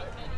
I.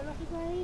الوحيد هي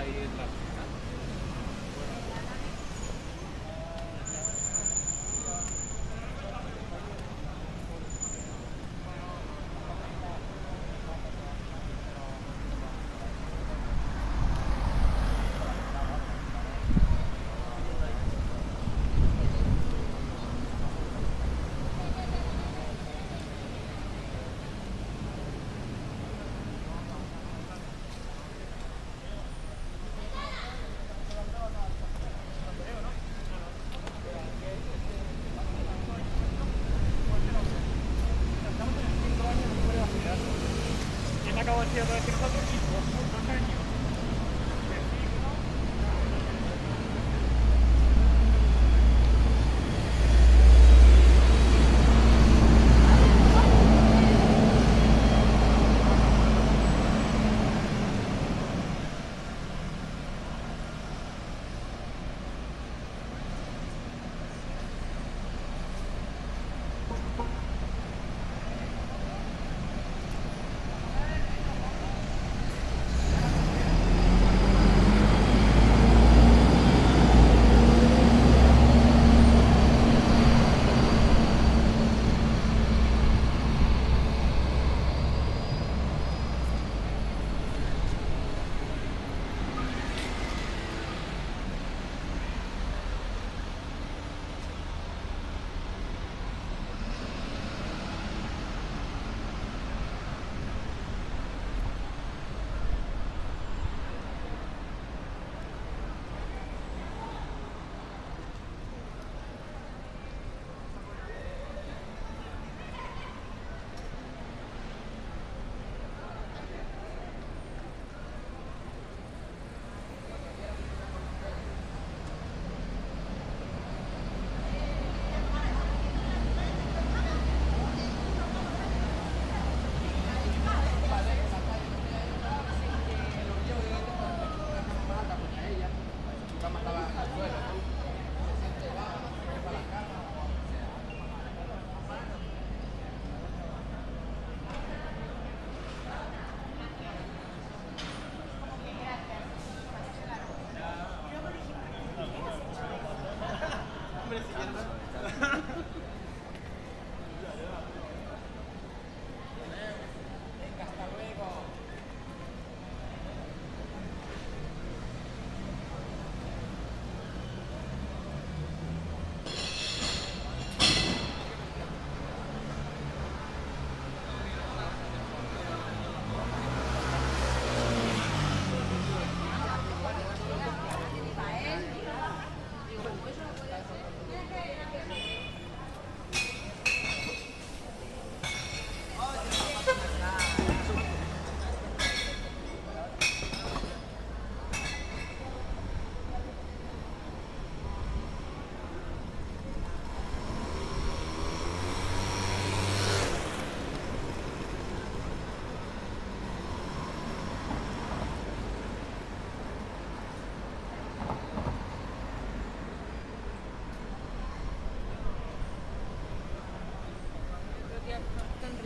चाहिए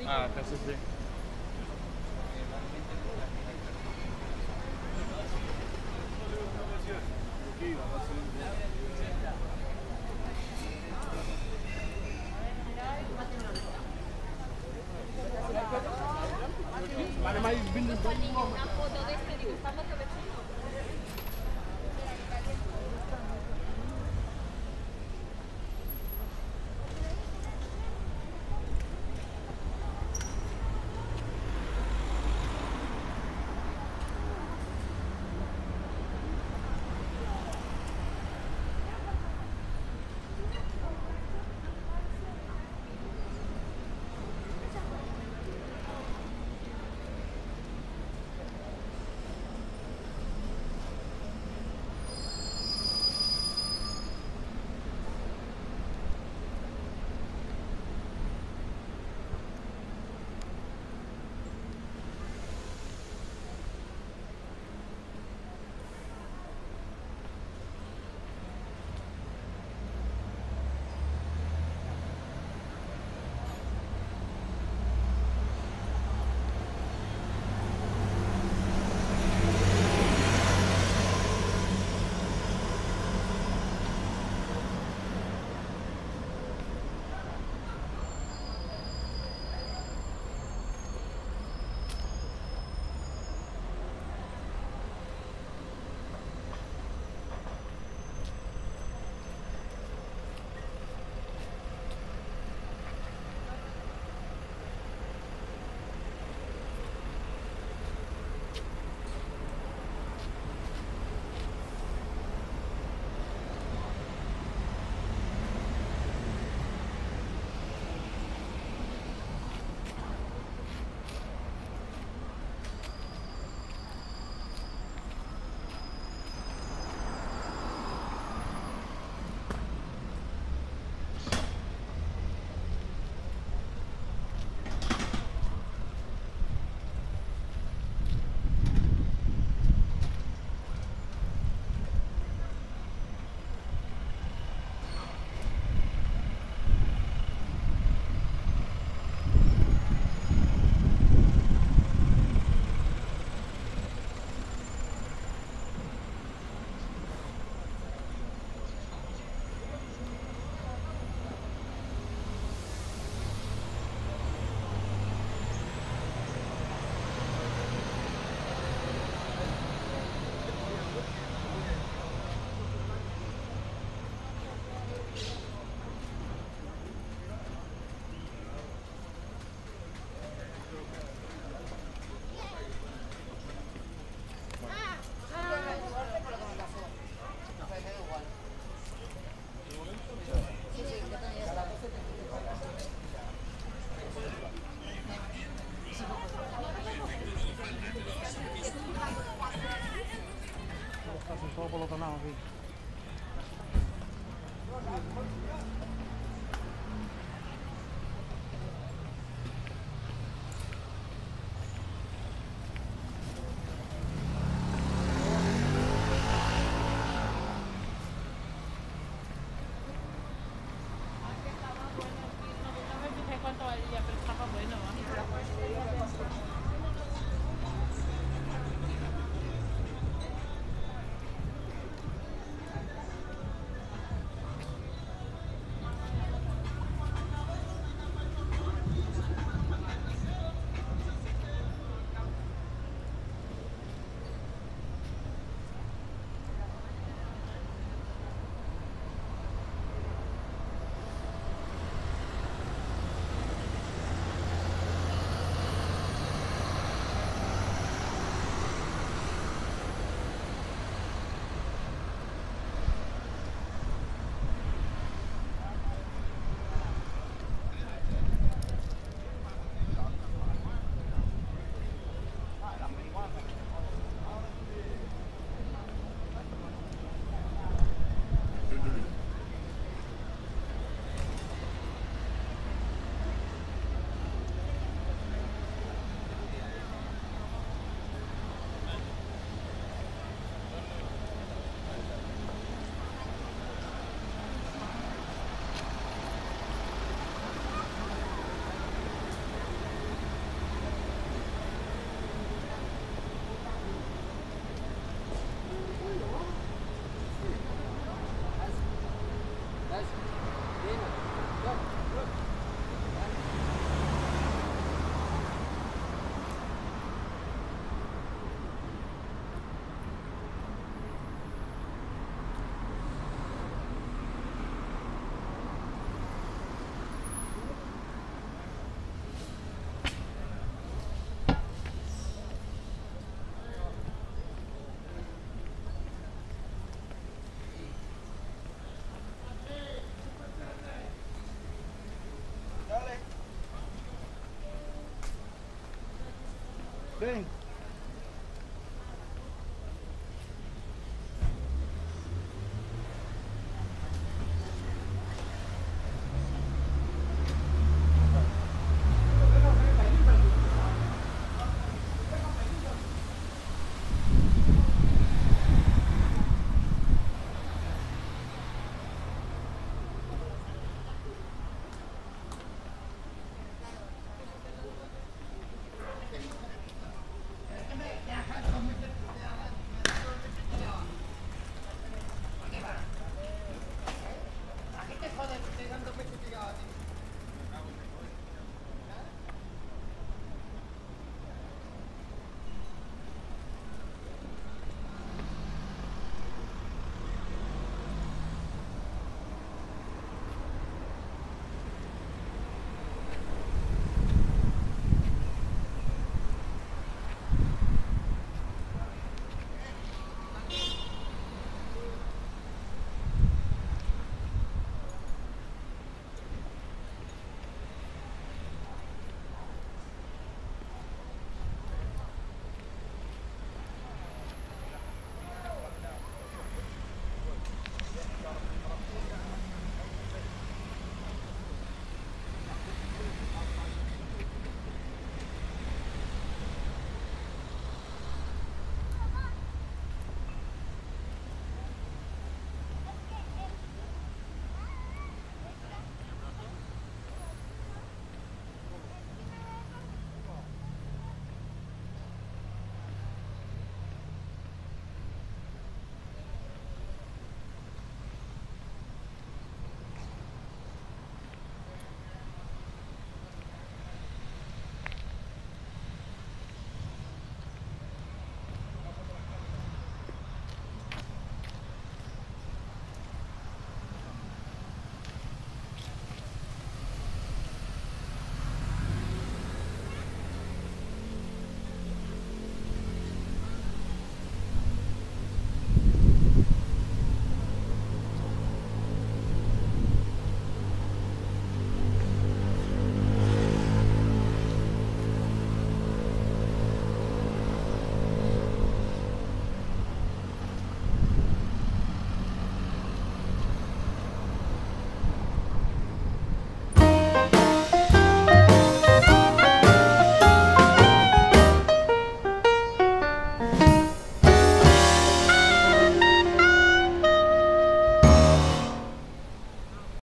Ah, that's it. day.